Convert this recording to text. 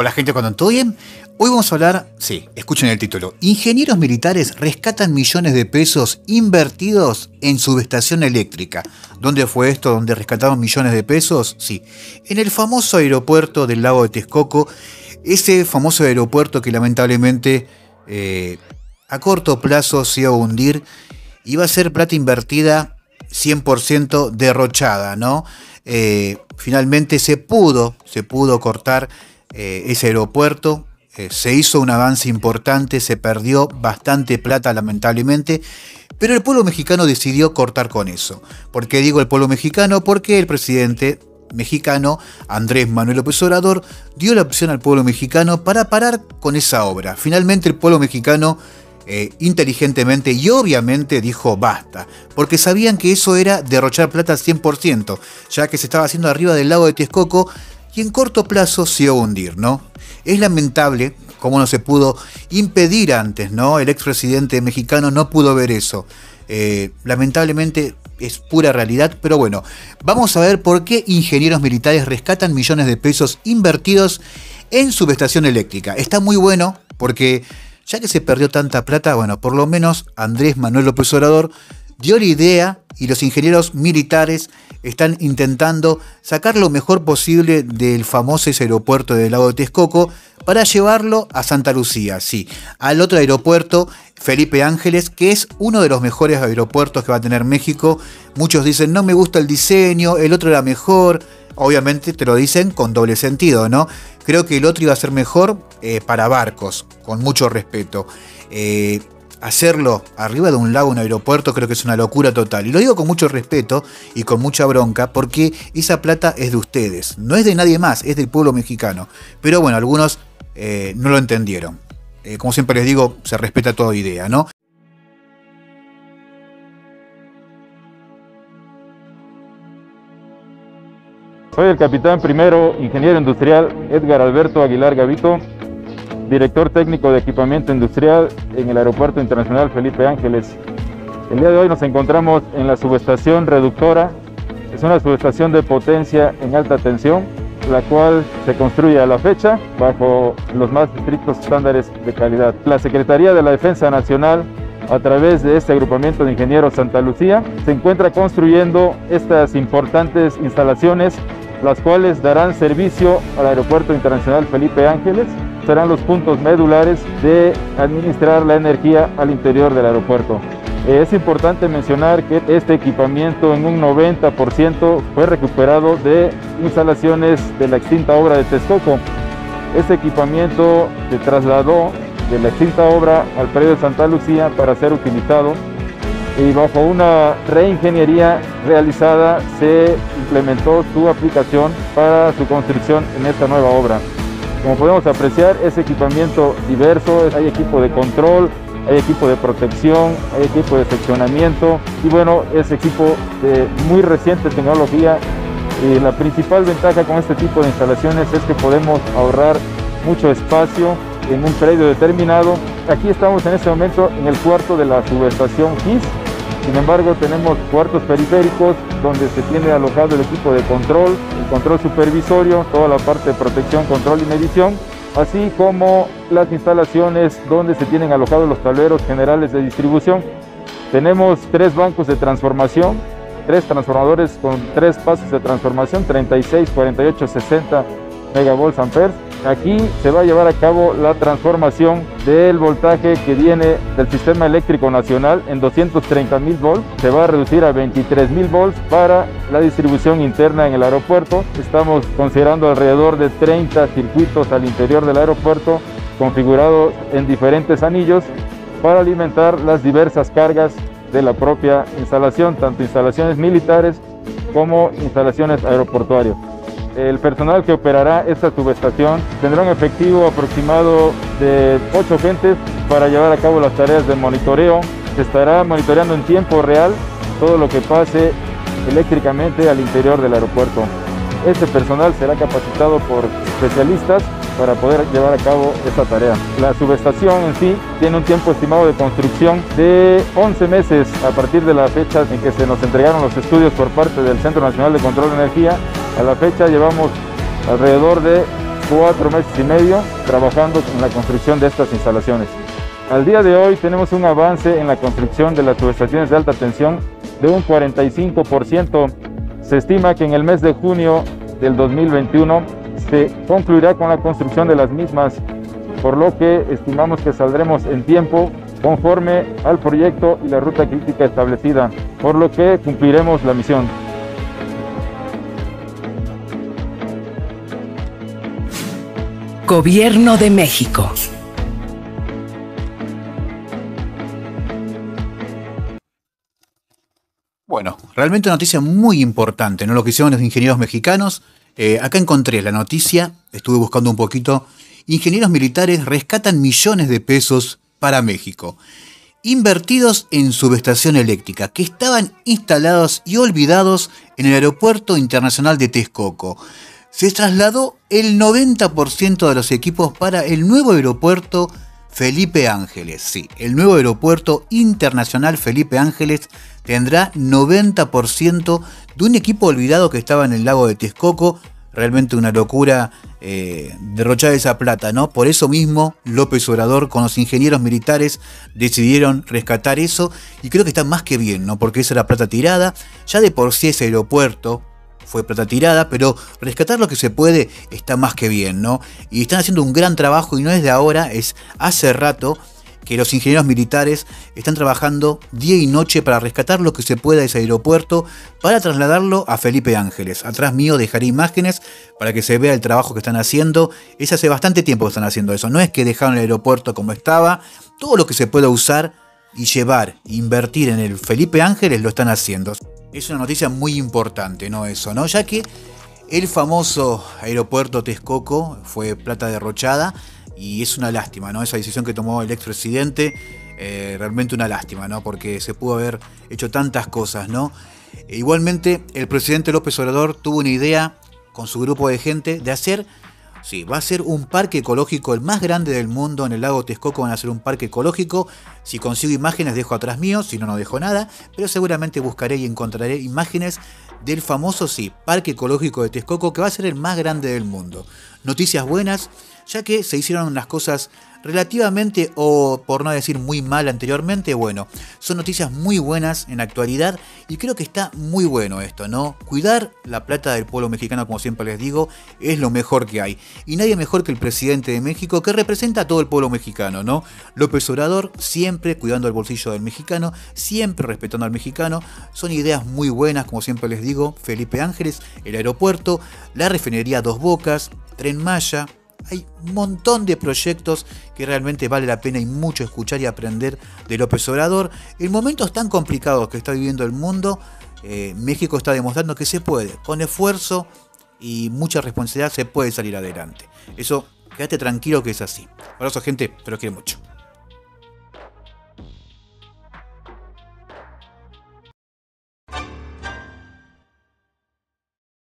Hola gente, ¿cuándo todo bien? Hoy vamos a hablar, sí, escuchen el título. Ingenieros militares rescatan millones de pesos invertidos en subestación eléctrica. ¿Dónde fue esto? ¿Dónde rescataron millones de pesos? Sí, en el famoso aeropuerto del lago de Texcoco. Ese famoso aeropuerto que lamentablemente eh, a corto plazo se iba a hundir. Iba a ser plata invertida 100% derrochada, ¿no? Eh, finalmente se pudo, se pudo cortar eh, ese aeropuerto. Eh, se hizo un avance importante, se perdió bastante plata lamentablemente, pero el pueblo mexicano decidió cortar con eso. ¿Por qué digo el pueblo mexicano? Porque el presidente mexicano, Andrés Manuel López Obrador, dio la opción al pueblo mexicano para parar con esa obra. Finalmente el pueblo mexicano eh, inteligentemente y obviamente dijo basta, porque sabían que eso era derrochar plata al 100%, ya que se estaba haciendo arriba del lago de Texcoco y en corto plazo se iba a hundir, ¿no? Es lamentable cómo no se pudo impedir antes, ¿no? El expresidente mexicano no pudo ver eso. Eh, lamentablemente es pura realidad, pero bueno, vamos a ver por qué ingenieros militares rescatan millones de pesos invertidos en subestación eléctrica. Está muy bueno porque ya que se perdió tanta plata, bueno, por lo menos Andrés Manuel López Obrador dio la idea y los ingenieros militares están intentando sacar lo mejor posible del famoso aeropuerto del lago de Texcoco para llevarlo a Santa Lucía, sí, al otro aeropuerto, Felipe Ángeles, que es uno de los mejores aeropuertos que va a tener México. Muchos dicen, no me gusta el diseño, el otro era mejor. Obviamente te lo dicen con doble sentido, ¿no? Creo que el otro iba a ser mejor eh, para barcos, con mucho respeto. Eh, hacerlo arriba de un lago, un aeropuerto, creo que es una locura total. Y lo digo con mucho respeto y con mucha bronca, porque esa plata es de ustedes, no es de nadie más, es del pueblo mexicano. Pero bueno, algunos eh, no lo entendieron. Eh, como siempre les digo, se respeta toda idea, ¿no? Soy el capitán primero, ingeniero industrial Edgar Alberto Aguilar Gavito, director técnico de equipamiento industrial en el Aeropuerto Internacional Felipe Ángeles. El día de hoy nos encontramos en la subestación reductora. Es una subestación de potencia en alta tensión, la cual se construye a la fecha bajo los más estrictos estándares de calidad. La Secretaría de la Defensa Nacional, a través de este agrupamiento de ingenieros Santa Lucía, se encuentra construyendo estas importantes instalaciones, las cuales darán servicio al Aeropuerto Internacional Felipe Ángeles serán los puntos medulares de administrar la energía al interior del aeropuerto. Es importante mencionar que este equipamiento en un 90% fue recuperado de instalaciones de la extinta obra de Texcoco. Este equipamiento se trasladó de la extinta obra al predio de Santa Lucía para ser utilizado y bajo una reingeniería realizada se implementó su aplicación para su construcción en esta nueva obra. Como podemos apreciar, es equipamiento diverso, hay equipo de control, hay equipo de protección, hay equipo de seccionamiento y bueno, es equipo de muy reciente tecnología. Y la principal ventaja con este tipo de instalaciones es que podemos ahorrar mucho espacio en un predio determinado. Aquí estamos en este momento en el cuarto de la subestación GIS, sin embargo, tenemos cuartos periféricos donde se tiene alojado el equipo de control, el control supervisorio, toda la parte de protección, control y medición, así como las instalaciones donde se tienen alojados los tableros generales de distribución. Tenemos tres bancos de transformación, tres transformadores con tres pasos de transformación, 36, 48, 60 megavolts amperes Aquí se va a llevar a cabo la transformación del voltaje que viene del sistema eléctrico nacional en 230 mil volts. Se va a reducir a 23 mil volts para la distribución interna en el aeropuerto. Estamos considerando alrededor de 30 circuitos al interior del aeropuerto configurados en diferentes anillos para alimentar las diversas cargas de la propia instalación, tanto instalaciones militares como instalaciones aeroportuarias. El personal que operará esta subestación tendrá un efectivo aproximado de 8 gentes para llevar a cabo las tareas de monitoreo. Se estará monitoreando en tiempo real todo lo que pase eléctricamente al interior del aeropuerto. Este personal será capacitado por especialistas para poder llevar a cabo esta tarea. La subestación en sí tiene un tiempo estimado de construcción de 11 meses a partir de la fecha en que se nos entregaron los estudios por parte del Centro Nacional de Control de Energía a la fecha llevamos alrededor de cuatro meses y medio trabajando en la construcción de estas instalaciones. Al día de hoy tenemos un avance en la construcción de las subestaciones de alta tensión de un 45%. Se estima que en el mes de junio del 2021 se concluirá con la construcción de las mismas, por lo que estimamos que saldremos en tiempo conforme al proyecto y la ruta crítica establecida, por lo que cumpliremos la misión. Gobierno de México. Bueno, realmente una noticia muy importante, ¿no? Lo que hicieron los ingenieros mexicanos. Eh, acá encontré la noticia, estuve buscando un poquito. Ingenieros militares rescatan millones de pesos para México, invertidos en subestación eléctrica, que estaban instalados y olvidados en el Aeropuerto Internacional de Texcoco. Se trasladó el 90% de los equipos para el nuevo aeropuerto Felipe Ángeles. Sí, el nuevo aeropuerto internacional Felipe Ángeles tendrá 90% de un equipo olvidado que estaba en el lago de Texcoco. Realmente una locura eh, derrochar esa plata, ¿no? Por eso mismo López Obrador con los ingenieros militares decidieron rescatar eso y creo que está más que bien, ¿no? Porque esa era plata tirada. Ya de por sí ese aeropuerto fue plata tirada, pero rescatar lo que se puede está más que bien, ¿no? Y están haciendo un gran trabajo y no es de ahora, es hace rato que los ingenieros militares están trabajando día y noche para rescatar lo que se pueda de ese aeropuerto para trasladarlo a Felipe Ángeles. Atrás mío dejaré imágenes para que se vea el trabajo que están haciendo. Es hace bastante tiempo que están haciendo eso. No es que dejaron el aeropuerto como estaba. Todo lo que se pueda usar y llevar, invertir en el Felipe Ángeles lo están haciendo. Es una noticia muy importante, ¿no? Eso, ¿no? Ya que el famoso aeropuerto Texcoco fue plata derrochada y es una lástima, ¿no? Esa decisión que tomó el expresidente, eh, realmente una lástima, ¿no? Porque se pudo haber hecho tantas cosas, ¿no? E igualmente, el presidente López Obrador tuvo una idea con su grupo de gente de hacer, sí, va a ser un parque ecológico el más grande del mundo en el lago Texcoco, van a ser un parque ecológico. Si consigo imágenes dejo atrás mío, si no, no dejo nada, pero seguramente buscaré y encontraré imágenes del famoso, sí, parque ecológico de Texcoco, que va a ser el más grande del mundo. Noticias buenas, ya que se hicieron unas cosas relativamente o por no decir muy mal anteriormente, bueno, son noticias muy buenas en la actualidad y creo que está muy bueno esto, ¿no? Cuidar la plata del pueblo mexicano, como siempre les digo, es lo mejor que hay. Y nadie mejor que el presidente de México que representa a todo el pueblo mexicano, ¿no? López Obrador siempre cuidando el bolsillo del mexicano, siempre respetando al mexicano. Son ideas muy buenas, como siempre les digo, Felipe Ángeles, el aeropuerto, la refinería Dos Bocas, Tren Maya, hay un montón de proyectos que realmente vale la pena y mucho escuchar y aprender de López Obrador. En momentos tan complicados que está viviendo el mundo, eh, México está demostrando que se puede, con esfuerzo y mucha responsabilidad se puede salir adelante. Eso, quédate tranquilo que es así. Abrazo gente, te lo quiero mucho.